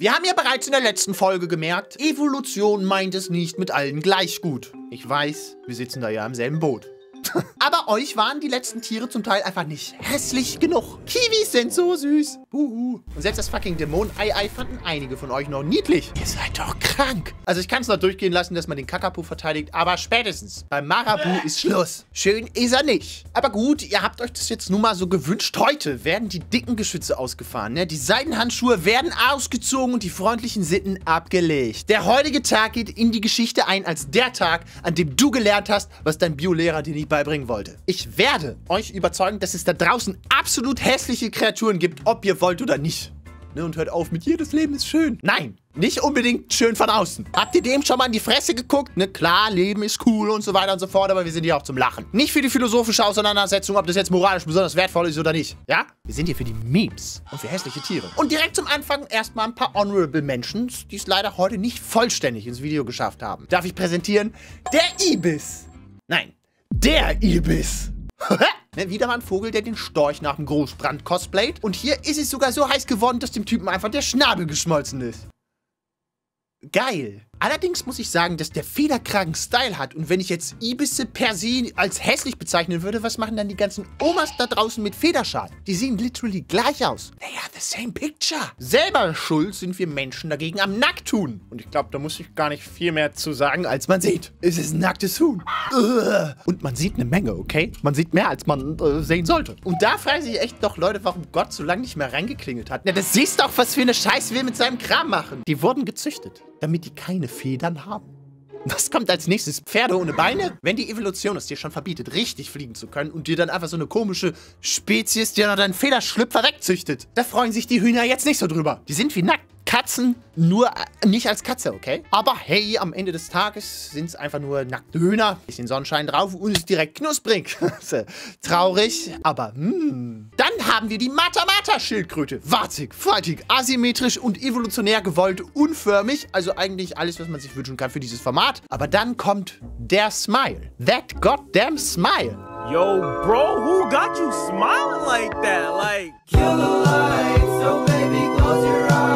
Wir haben ja bereits in der letzten Folge gemerkt, Evolution meint es nicht mit allen gleich gut. Ich weiß, wir sitzen da ja im selben Boot. Aber euch waren die letzten Tiere zum Teil einfach nicht hässlich genug. Kiwis sind so süß. Uhu. Und selbst das fucking Dämonen-Ei-Ei fanden einige von euch noch niedlich. Ihr seid doch krank. Also ich kann es noch durchgehen lassen, dass man den Kakapo verteidigt, aber spätestens beim Marabu ist Schluss. Schön ist er nicht. Aber gut, ihr habt euch das jetzt nun mal so gewünscht. Heute werden die dicken Geschütze ausgefahren. Ne? Die Seidenhandschuhe werden ausgezogen und die freundlichen Sitten abgelegt. Der heutige Tag geht in die Geschichte ein als der Tag, an dem du gelernt hast, was dein Biolehrer dir nicht beibringen wollte. Ich werde euch überzeugen, dass es da draußen absolut hässliche Kreaturen gibt, ob ihr wollt oder nicht. Ne, und hört auf mit jedes Leben ist schön. Nein, nicht unbedingt schön von außen. Habt ihr dem schon mal in die Fresse geguckt? Ne, klar, Leben ist cool und so weiter und so fort, aber wir sind hier auch zum Lachen. Nicht für die philosophische Auseinandersetzung, ob das jetzt moralisch besonders wertvoll ist oder nicht. Ja? Wir sind hier für die Memes und für hässliche Tiere. Und direkt zum Anfang erstmal ein paar Honorable Mentions, die es leider heute nicht vollständig ins Video geschafft haben. Darf ich präsentieren? Der Ibis. Nein, der Ibis. ne, wieder mal ein Vogel, der den Storch nach dem Großbrand cosplayt. Und hier ist es sogar so heiß geworden, dass dem Typen einfach der Schnabel geschmolzen ist. Geil. Allerdings muss ich sagen, dass der Federkragen Style hat. Und wenn ich jetzt Ibisse per se als hässlich bezeichnen würde, was machen dann die ganzen Omas da draußen mit Federschalen? Die sehen literally gleich aus. They are the same picture. Selber schuld sind wir Menschen dagegen am Nacktun. Und ich glaube, da muss ich gar nicht viel mehr zu sagen, als man sieht. Es ist ein nacktes Huhn. Und man sieht eine Menge, okay? Man sieht mehr, als man äh, sehen sollte. Und da fragen sich echt doch Leute, warum Gott so lange nicht mehr reingeklingelt hat. Na, das siehst doch, was für eine Scheiße wir mit seinem Kram machen. Die wurden gezüchtet, damit die keine Federn haben. Was kommt als nächstes? Pferde ohne Beine? Wenn die Evolution es dir schon verbietet, richtig fliegen zu können und dir dann einfach so eine komische Spezies, die noch deinen Federschlüpfer wegzüchtet, da freuen sich die Hühner jetzt nicht so drüber. Die sind wie nackt. Katzen nur äh, nicht als Katze, okay? Aber hey, am Ende des Tages sind es einfach nur nackte Hühner. Bisschen Sonnenschein drauf und ist direkt knusprig. Traurig, aber hm. Dann haben wir die Mata-Mata-Schildkröte. Warzig, faltig, asymmetrisch und evolutionär gewollt, unförmig. Also eigentlich alles, was man sich wünschen kann für dieses Format. Aber dann kommt der Smile. That goddamn Smile. Yo, bro, who got you smiling like that? Like,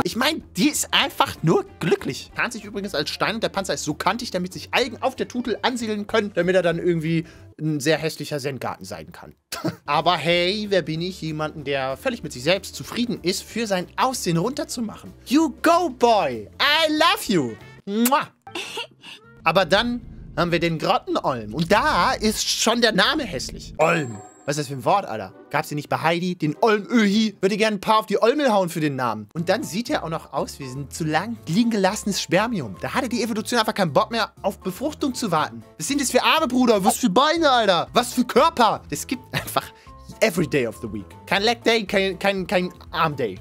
Ich meine, die ist einfach nur glücklich. Tarnt sich übrigens als Stein und der Panzer ist so kantig, damit sich Algen auf der Tutel ansiedeln können, damit er dann irgendwie ein sehr hässlicher Zen-Garten sein kann. Aber hey, wer bin ich? Jemanden, der völlig mit sich selbst zufrieden ist, für sein Aussehen runterzumachen. You go, boy! I love you! Mua. Aber dann haben wir den Grottenolm. Und da ist schon der Name hässlich. Olm. Was ist das für ein Wort, Alter? Gab's den nicht bei Heidi? Den Olmöhi? Würde gerne ein paar auf die Olmel hauen für den Namen. Und dann sieht er auch noch aus wie ein zu lang liegen gelassenes Spermium. Da hatte die Evolution einfach keinen Bock mehr, auf Befruchtung zu warten. Was sind das für Arme, Bruder? Was für Beine, Alter? Was für Körper? Es gibt einfach every day of the week. Kein Leg Day, kein, kein, kein Arm Day.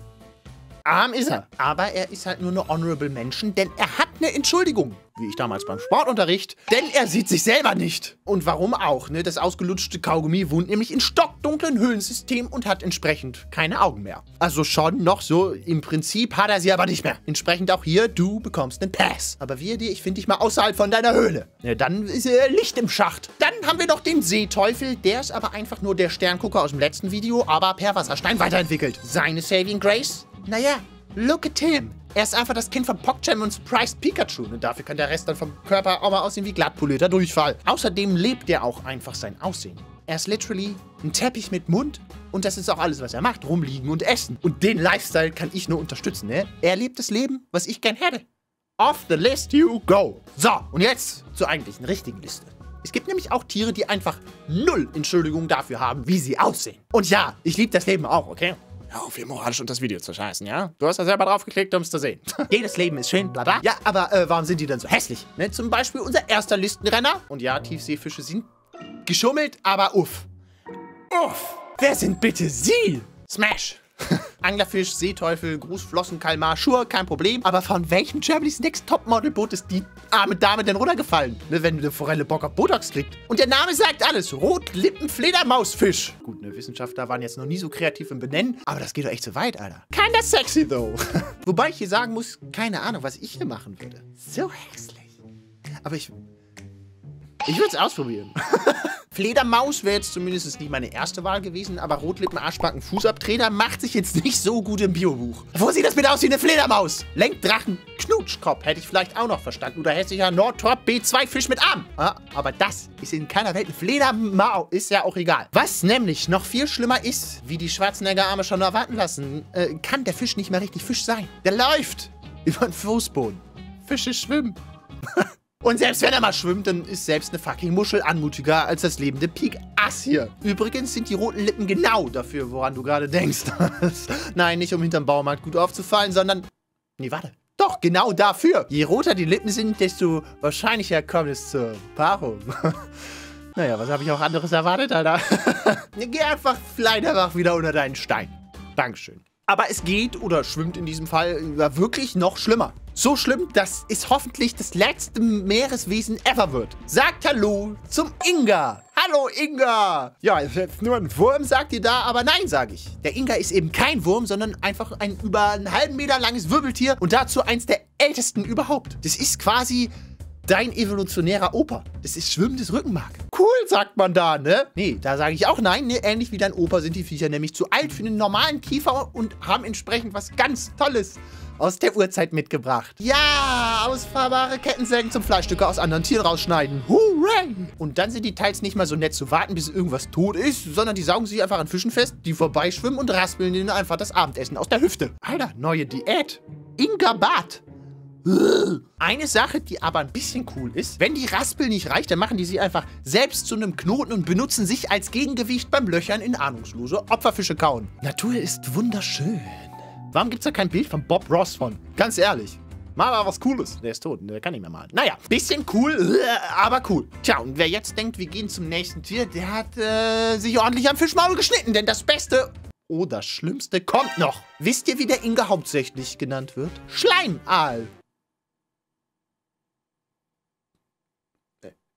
Arm ist er. Aber er ist halt nur eine honorable Menschen, denn er hat eine Entschuldigung. Wie ich damals beim Sportunterricht. Denn er sieht sich selber nicht. Und warum auch, ne? Das ausgelutschte Kaugummi wohnt nämlich in stockdunklen Höhlensystem und hat entsprechend keine Augen mehr. Also schon noch so, im Prinzip hat er sie aber nicht mehr. Entsprechend auch hier, du bekommst einen Pass. Aber wir dir, ich finde dich mal außerhalb von deiner Höhle. Ja, dann ist äh, Licht im Schacht. Dann haben wir noch den Seeteufel. Der ist aber einfach nur der Sterngucker aus dem letzten Video, aber per Wasserstein weiterentwickelt. Seine Saving Grace? Naja, look at him. Er ist einfach das Kind von PogChamp und Surprised Pikachu. Und dafür kann der Rest dann vom Körper auch mal aussehen wie glattpolierter Durchfall. Außerdem lebt er auch einfach sein Aussehen. Er ist literally ein Teppich mit Mund und das ist auch alles, was er macht. Rumliegen und essen. Und den Lifestyle kann ich nur unterstützen, ne? Er lebt das Leben, was ich gern hätte. Off the list you go. So, und jetzt zur eigentlichen richtigen Liste. Es gibt nämlich auch Tiere, die einfach null Entschuldigung dafür haben, wie sie aussehen. Und ja, ich liebe das Leben auch, okay? Hör auf, hier moralisch und das Video zu scheißen, ja? Du hast ja selber drauf geklickt, um es zu sehen. Jedes Leben ist schön, bla bla. Ja, aber äh, warum sind die denn so hässlich? Ne? Zum Beispiel unser erster Listenrenner. Und ja, Tiefseefische sind geschummelt, aber uff. Uff. Wer sind bitte Sie? Smash. Anglerfisch, Seeteufel, Grußflossen, Kalmar, Schur, kein Problem. Aber von welchem Germany's Next Topmodel-Boot ist die arme Dame denn runtergefallen? Ne, wenn eine Forelle Bock auf Botox kriegt. Und der Name sagt alles. Rotlippen-Fledermausfisch. Gut, ne, Wissenschaftler waren jetzt noch nie so kreativ im Benennen, aber das geht doch echt zu weit, Alter. Kinda sexy, though. Wobei ich hier sagen muss, keine Ahnung, was ich hier machen würde. So hässlich. Aber ich... Ich würde es ausprobieren. Fledermaus wäre jetzt zumindest nicht meine erste Wahl gewesen, aber Rotlippen, Arschbacken, Fußabtreter macht sich jetzt nicht so gut im Biobuch. Wo sieht das bitte aus wie eine Fledermaus? Lenkdrachen, Knutschkopf hätte ich vielleicht auch noch verstanden. Oder hässlicher Nordtrop B2 Fisch mit Arm. Ah, aber das ist in keiner Welt eine Fledermaus. Ist ja auch egal. Was nämlich noch viel schlimmer ist, wie die Schwarzenegger-Arme schon erwarten lassen, äh, kann der Fisch nicht mehr richtig Fisch sein. Der läuft über den Fußboden. Fische schwimmen. Und selbst wenn er mal schwimmt, dann ist selbst eine fucking Muschel anmutiger als das lebende Pik Ass hier. Übrigens sind die roten Lippen genau dafür, woran du gerade denkst. Nein, nicht um hinterm Baumarkt gut aufzufallen, sondern... Nee, warte. Doch, genau dafür. Je roter die Lippen sind, desto wahrscheinlicher kommt es zur Paarung. naja, was habe ich auch anderes erwartet, Alter? Geh einfach vielleicht einfach wieder unter deinen Stein. Dankeschön. Aber es geht oder schwimmt in diesem Fall wirklich noch schlimmer. So schlimm, dass es hoffentlich das letzte Meereswesen ever wird. Sagt Hallo zum Inga. Hallo Inga. Ja, ist jetzt nur ein Wurm, sagt ihr da, aber nein, sage ich. Der Inga ist eben kein Wurm, sondern einfach ein über einen halben Meter langes Wirbeltier und dazu eins der ältesten überhaupt. Das ist quasi dein evolutionärer Opa. Das ist schwimmendes Rückenmark. Cool, sagt man da, ne? Nee, da sage ich auch nein. Ne? Ähnlich wie dein Opa sind die Viecher nämlich zu alt für einen normalen Kiefer und haben entsprechend was ganz Tolles aus der Urzeit mitgebracht. Ja, ausfahrbare Kettensägen zum Fleischstücke aus anderen Tieren rausschneiden. Hooray! Und dann sind die teils nicht mal so nett zu warten, bis irgendwas tot ist, sondern die saugen sich einfach an Fischen fest, die vorbeischwimmen und raspeln ihnen einfach das Abendessen aus der Hüfte. Alter, neue Diät. Inga Bad. Eine Sache, die aber ein bisschen cool ist, wenn die Raspel nicht reicht, dann machen die sie einfach selbst zu einem Knoten und benutzen sich als Gegengewicht beim Löchern in ahnungslose Opferfische kauen. Natur ist wunderschön. Warum gibt es da kein Bild von Bob Ross von? Ganz ehrlich. Mal mal was Cooles. Der ist tot, der kann nicht mehr malen. Naja, bisschen cool, aber cool. Tja, und wer jetzt denkt, wir gehen zum nächsten Tier, der hat äh, sich ordentlich am Fischmaul geschnitten, denn das Beste oh, das Schlimmste kommt noch. Wisst ihr, wie der Inge hauptsächlich genannt wird? Schleimaal.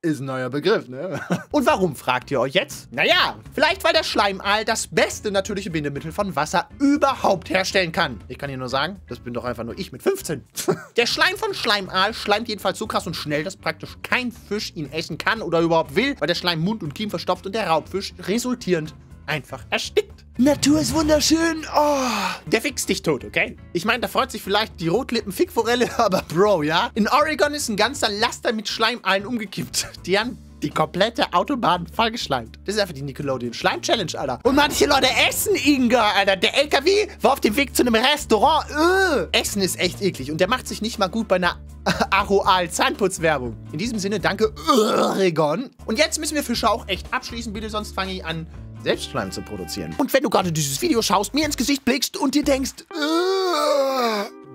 Ist ein neuer Begriff, ne? Und warum, fragt ihr euch jetzt? Naja, vielleicht weil der Schleimaal das beste natürliche Bindemittel von Wasser überhaupt herstellen kann. Ich kann hier nur sagen, das bin doch einfach nur ich mit 15. der Schleim von Schleimaal schleimt jedenfalls so krass und schnell, dass praktisch kein Fisch ihn essen kann oder überhaupt will, weil der Schleim Mund und Kiem verstopft und der Raubfisch resultierend einfach erstickt. Natur ist wunderschön. Oh, der fixt dich tot, okay? Ich meine, da freut sich vielleicht die Rotlippen-Fickforelle, aber Bro, ja? In Oregon ist ein ganzer Laster mit Schleimallen umgekippt. Die haben die komplette Autobahn vollgeschleimt. Das ist einfach die Nickelodeon Schleim-Challenge, Alter. Und manche Leute essen Inga, Alter. Der LKW war auf dem Weg zu einem Restaurant. Öh. Essen ist echt eklig. Und der macht sich nicht mal gut bei einer Aroal Zahnputzwerbung. In diesem Sinne, danke Oregon. Und jetzt müssen wir Fische auch echt abschließen, bitte, sonst fange ich an, selbst Schleim zu produzieren. Und wenn du gerade dieses Video schaust, mir ins Gesicht blickst und dir denkst,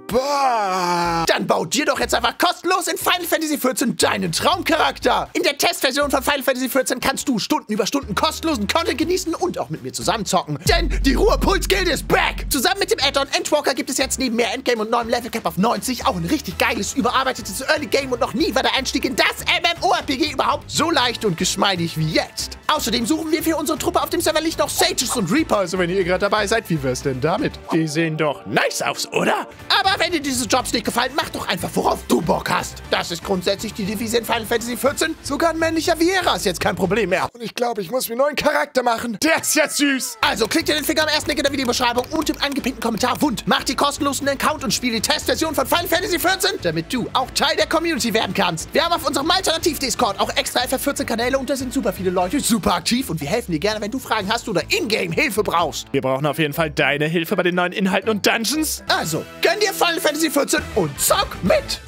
Bah. Bau dir doch jetzt einfach kostenlos in Final Fantasy XIV deinen Traumcharakter. In der Testversion von Final Fantasy XIV kannst du Stunden über Stunden kostenlosen Content genießen und auch mit mir zusammen zocken. Denn die Ruhepuls-Gilde ist back. Zusammen mit dem Add-on Endwalker gibt es jetzt neben mehr Endgame und neuem Level Cap auf 90 auch ein richtig geiles, überarbeitetes Early Game und noch nie war der Einstieg in das MMORPG überhaupt so leicht und geschmeidig wie jetzt. Außerdem suchen wir für unsere Truppe auf dem Server Licht noch Sages und Reaper. Also wenn ihr gerade dabei seid, wie wär's denn damit? Die sehen doch nice aus, oder? Aber wenn dir diese Jobs nicht gefallen, mach doch einfach, worauf du Bock hast. Das ist grundsätzlich die Devise in Final Fantasy XIV. Sogar ein männlicher Viera ist jetzt kein Problem mehr. Und ich glaube, ich muss mir einen neuen Charakter machen. Der ist ja süß. Also klick dir den Finger am ersten Link in der Videobeschreibung und im angepinnten Kommentar wund. Mach die kostenlosen Account und spiel die Testversion von Final Fantasy XIV, damit du auch Teil der Community werden kannst. Wir haben auf unserem Alternativ-Discord auch extra FF14 Kanäle und da sind super viele Leute super aktiv und wir helfen dir gerne, wenn du Fragen hast oder Ingame Hilfe brauchst. Wir brauchen auf jeden Fall deine Hilfe bei den neuen Inhalten und Dungeons. Also, gönn dir Final Fantasy 14 und zock mit!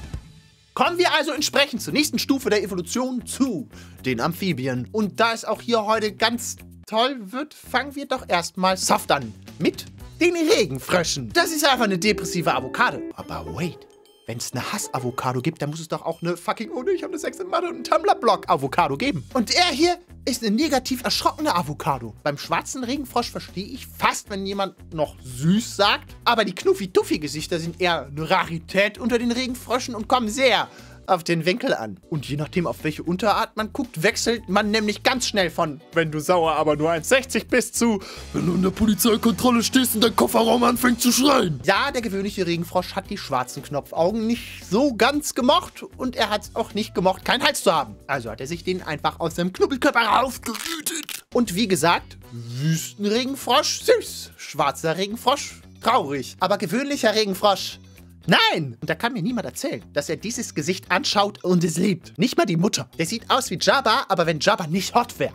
Kommen wir also entsprechend zur nächsten Stufe der Evolution zu den Amphibien. Und da es auch hier heute ganz toll wird, fangen wir doch erstmal soft an. Mit den Regenfröschen. Das ist einfach eine depressive Avocado. Aber wait. Wenn es eine Hass-Avocado gibt, dann muss es doch auch eine fucking, oh ne, ich habe eine Sex in Mathe und einen Tumblr-Blog-Avocado geben. Und er hier ist eine negativ erschrockene Avocado. Beim schwarzen Regenfrosch verstehe ich fast, wenn jemand noch süß sagt. Aber die Knuffi-Tuffi-Gesichter sind eher eine Rarität unter den Regenfröschen und kommen sehr auf den Winkel an. Und je nachdem, auf welche Unterart man guckt, wechselt man nämlich ganz schnell von, wenn du sauer aber nur 1,60 bist, zu, wenn du in der Polizeikontrolle stehst und dein Kofferraum anfängt zu schreien. Ja, der gewöhnliche Regenfrosch hat die schwarzen Knopfaugen nicht so ganz gemocht und er hat es auch nicht gemocht, keinen Hals zu haben. Also hat er sich den einfach aus seinem Knubbelkörper rausgewütet. Und wie gesagt, Wüstenregenfrosch süß, schwarzer Regenfrosch traurig, aber gewöhnlicher Regenfrosch Nein! Und da kann mir niemand erzählen, dass er dieses Gesicht anschaut und es liebt. Nicht mal die Mutter. Der sieht aus wie Jabba, aber wenn Jabba nicht hot wäre.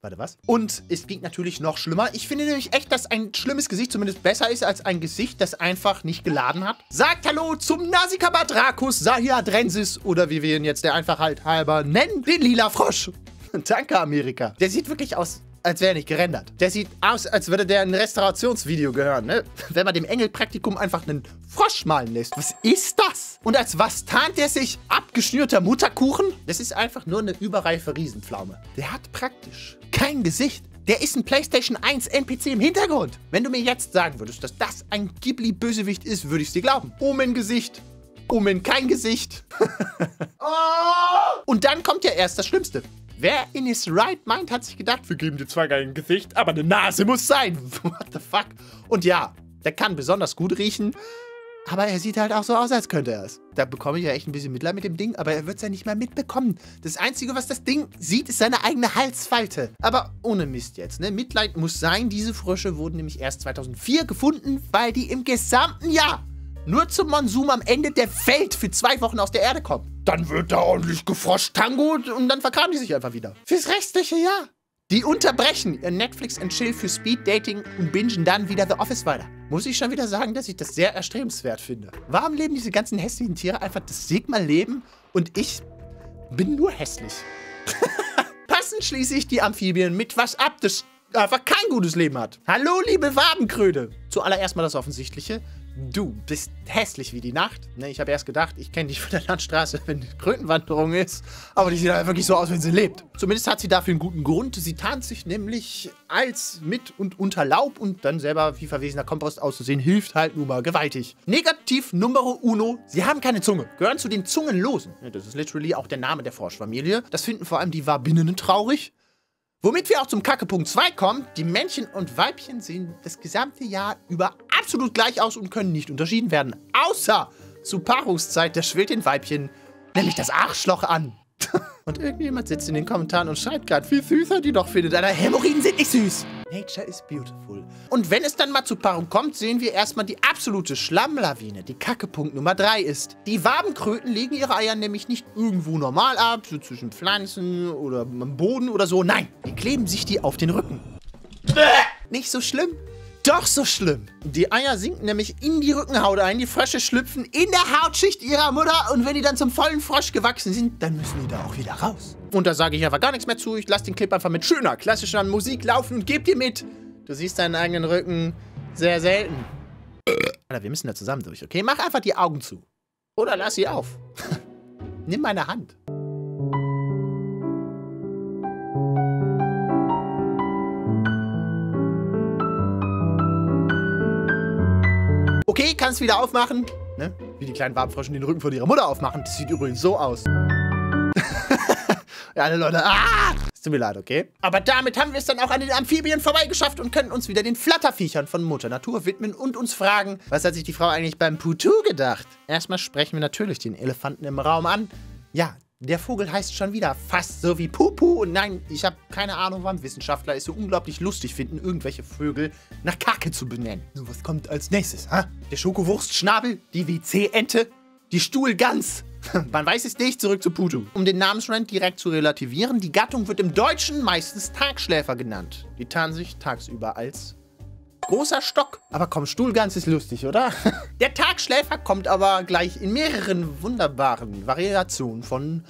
Warte, was? Und es geht natürlich noch schlimmer. Ich finde nämlich echt, dass ein schlimmes Gesicht zumindest besser ist als ein Gesicht, das einfach nicht geladen hat. Sagt Hallo zum Nasikabadrakus Sahiadrensis oder wie wir ihn jetzt der Einfachheit halber nennen, den lila Frosch. Danke, Amerika. Der sieht wirklich aus als wäre er nicht gerendert. Der sieht aus, als würde der ein Restaurationsvideo gehören, ne? Wenn man dem Engelpraktikum einfach einen Frosch malen lässt. Was ist das? Und als was tarnt der sich? Abgeschnürter Mutterkuchen? Das ist einfach nur eine überreife Riesenpflaume. Der hat praktisch kein Gesicht. Der ist ein PlayStation 1 NPC im Hintergrund. Wenn du mir jetzt sagen würdest, dass das ein Ghibli-Bösewicht ist, würde ich es dir glauben. Omen-Gesicht. Omen kein Gesicht. oh! Und dann kommt ja erst das Schlimmste. Wer in his right mind hat sich gedacht, wir geben dir zwar kein Gesicht, aber eine Nase muss sein. What the fuck? Und ja, der kann besonders gut riechen, aber er sieht halt auch so aus, als könnte er es. Da bekomme ich ja echt ein bisschen Mitleid mit dem Ding, aber er wird es ja nicht mehr mitbekommen. Das Einzige, was das Ding sieht, ist seine eigene Halsfalte. Aber ohne Mist jetzt, ne? Mitleid muss sein. Diese Frösche wurden nämlich erst 2004 gefunden, weil die im gesamten Jahr nur zum Monsum am Ende der Welt für zwei Wochen aus der Erde kommen. Dann wird da ordentlich gefroscht Tango und dann verkramen die sich einfach wieder. Fürs restliche Jahr. Die unterbrechen ihr Netflix and Chill für Speed Dating und bingen dann wieder The Office weiter. Muss ich schon wieder sagen, dass ich das sehr erstrebenswert finde. Warum leben diese ganzen hässlichen Tiere einfach das Sigma-Leben und ich bin nur hässlich? Passend schließe ich die Amphibien mit was ab, das einfach kein gutes Leben hat. Hallo, liebe Wabenkröte. Zuallererst mal das Offensichtliche. Du bist hässlich wie die Nacht. Ne, ich habe erst gedacht, ich kenne dich von der Landstraße, wenn Krötenwanderung ist. Aber die sieht halt wirklich so aus, wenn sie lebt. Zumindest hat sie dafür einen guten Grund. Sie tarnt sich nämlich als mit und unter Laub und dann selber wie verwesener Kompost auszusehen, hilft halt nun mal gewaltig. Negativ Numero uno, sie haben keine Zunge. Gehören zu den Zungenlosen. Das ist literally auch der Name der Froschfamilie. Das finden vor allem die Wabinnen traurig. Womit wir auch zum Kackepunkt 2 kommen. Die Männchen und Weibchen sehen das gesamte Jahr über absolut gleich aus und können nicht unterschieden werden. Außer zur Paarungszeit, da schwillt den Weibchen nämlich das Arschloch an. und irgendjemand sitzt in den Kommentaren und schreibt gerade, wie süß er die doch findet. Alter, Hämorrhoiden sind nicht süß. Nature is beautiful. Und wenn es dann mal zur Paarung kommt, sehen wir erstmal die absolute Schlammlawine, die Kackepunkt Nummer 3 ist. Die Wabenkröten legen ihre Eier nämlich nicht irgendwo normal ab, so zwischen Pflanzen oder am Boden oder so. Nein, die kleben sich die auf den Rücken. Nicht so schlimm. Doch so schlimm. Die Eier sinken nämlich in die Rückenhaut ein, die Frösche schlüpfen in der Hautschicht ihrer Mutter und wenn die dann zum vollen Frosch gewachsen sind, dann müssen die da auch wieder raus. Und da sage ich einfach gar nichts mehr zu. Ich lasse den Clip einfach mit schöner, klassischer Musik laufen und geb dir mit. Du siehst deinen eigenen Rücken sehr selten. Alter, wir müssen da zusammen durch, okay? Mach einfach die Augen zu. Oder lass sie auf. Nimm meine Hand. Okay, kannst wieder aufmachen. Ne? Wie die kleinen Wabenfröschen den Rücken von ihrer Mutter aufmachen. Das sieht übrigens so aus. ja, alle Leute. Ah! Es tut mir leid, okay? Aber damit haben wir es dann auch an den Amphibien vorbeigeschafft und können uns wieder den Flatterviechern von Mutter Natur widmen und uns fragen, was hat sich die Frau eigentlich beim Putu gedacht? Erstmal sprechen wir natürlich den Elefanten im Raum an. Ja, der Vogel heißt schon wieder fast so wie Pupu. Und nein, ich habe keine Ahnung, warum Wissenschaftler es so unglaublich lustig finden, irgendwelche Vögel nach Kacke zu benennen. So, was kommt als nächstes, ha? Der Schokowurstschnabel, die WC-Ente, die Stuhlgans. Man weiß es nicht, zurück zu Putu. Um den Namensrand direkt zu relativieren, die Gattung wird im Deutschen meistens Tagschläfer genannt. Die tarnen sich tagsüber als großer Stock. Aber komm, Stuhlgans ist lustig, oder? Der Tagschläfer kommt aber gleich in mehreren wunderbaren Variationen von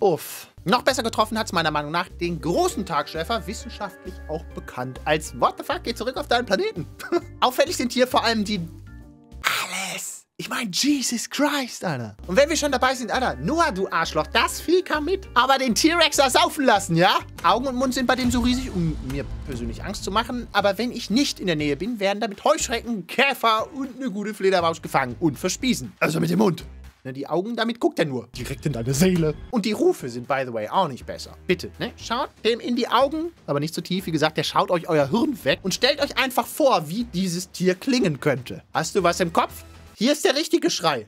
Uff. Noch besser getroffen hat es meiner Meinung nach den großen Tagschläfer, wissenschaftlich auch bekannt als What the fuck, geh zurück auf deinen Planeten. Auffällig sind hier vor allem die ich meine, Jesus Christ, Alter. Und wenn wir schon dabei sind, Alter, Noah, du Arschloch, das Vieh kam mit. Aber den T-Rex ersaufen lassen, ja? Augen und Mund sind bei dem so riesig, um mir persönlich Angst zu machen. Aber wenn ich nicht in der Nähe bin, werden damit Heuschrecken, Käfer und eine gute Fledermaus gefangen und verspießen. Also mit dem Mund. Ne, die Augen, damit guckt er nur direkt in deine Seele. Und die Rufe sind, by the way, auch nicht besser. Bitte, ne? Schaut dem in die Augen, aber nicht zu so tief. Wie gesagt, der schaut euch euer Hirn weg und stellt euch einfach vor, wie dieses Tier klingen könnte. Hast du was im Kopf? Hier ist der richtige Schrei.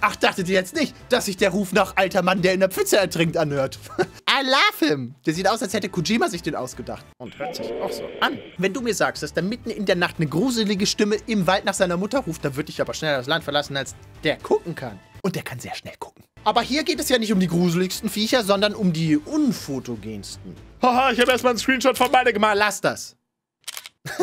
Ach, dachtet ihr jetzt nicht, dass sich der Ruf nach alter Mann, der in der Pfütze ertrinkt, anhört? I love him. Der sieht aus, als hätte Kojima sich den ausgedacht. Und hört sich auch so an. Wenn du mir sagst, dass da mitten in der Nacht eine gruselige Stimme im Wald nach seiner Mutter ruft, dann würde ich aber schneller das Land verlassen, als der gucken kann. Und der kann sehr schnell gucken. Aber hier geht es ja nicht um die gruseligsten Viecher, sondern um die unfotogensten. Haha, ich habe erstmal einen Screenshot von beide gemacht. Lass das.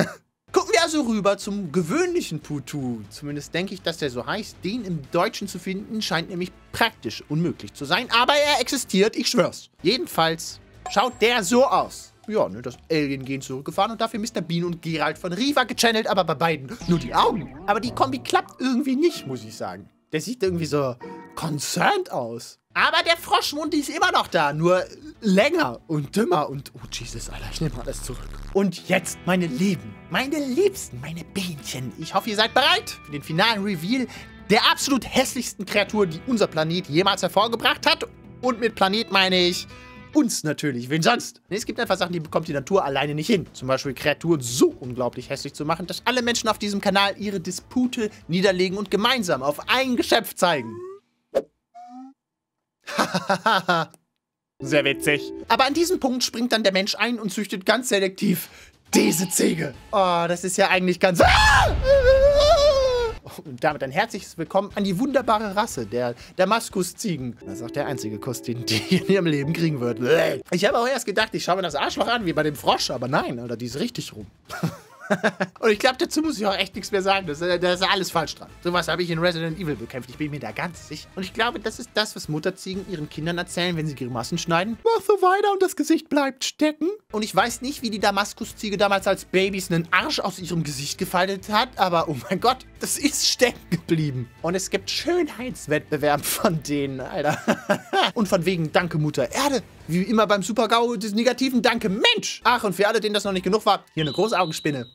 Gucken wir also rüber zum gewöhnlichen Putu. Zumindest denke ich, dass der so heißt. Den im Deutschen zu finden, scheint nämlich praktisch unmöglich zu sein. Aber er existiert, ich schwör's. Jedenfalls schaut der so aus. Ja, ne, das Alien-Gen zurückgefahren und dafür Mr. Bean und Gerald von Riva gechannelt, aber bei beiden nur die Augen. Aber die Kombi klappt irgendwie nicht, muss ich sagen. Der sieht irgendwie so concerned aus. Aber der Froschmund, die ist immer noch da, nur länger und dümmer und... Oh, Jesus, Alter, ich nehme alles zurück. Und jetzt, meine Lieben, meine Liebsten, meine Bähnchen. Ich hoffe, ihr seid bereit für den finalen Reveal der absolut hässlichsten Kreatur, die unser Planet jemals hervorgebracht hat. Und mit Planet meine ich uns natürlich. Wen sonst? Es gibt einfach Sachen, die bekommt die Natur alleine nicht hin. Zum Beispiel Kreaturen so unglaublich hässlich zu machen, dass alle Menschen auf diesem Kanal ihre Dispute niederlegen und gemeinsam auf ein Geschöpf zeigen. Sehr witzig. Aber an diesem Punkt springt dann der Mensch ein und züchtet ganz selektiv diese Ziege. Oh, das ist ja eigentlich ganz... Und damit ein herzliches Willkommen an die wunderbare Rasse der Damaskus-Ziegen. Das ist auch der einzige Kuss, den die in ihrem Leben kriegen wird. Ich habe auch erst gedacht, ich schaue mir das Arschloch an, wie bei dem Frosch, aber nein, oder die ist richtig rum. und ich glaube, dazu muss ich auch echt nichts mehr sagen. Das, da ist alles falsch dran. Sowas habe ich in Resident Evil bekämpft. Ich bin mir da ganz sicher. Und ich glaube, das ist das, was Mutterziegen ihren Kindern erzählen, wenn sie Grimassen schneiden. Mach so weiter und das Gesicht bleibt stecken. Und ich weiß nicht, wie die Damaskusziege damals als Babys einen Arsch aus ihrem Gesicht gefaltet hat, aber oh mein Gott, das ist stecken geblieben. Und es gibt Schönheitswettbewerb von denen, Alter. und von wegen Danke, Mutter Erde. Wie immer beim Super-GAU des negativen Danke, Mensch. Ach, und für alle, denen das noch nicht genug war, hier eine Großaugenspinne.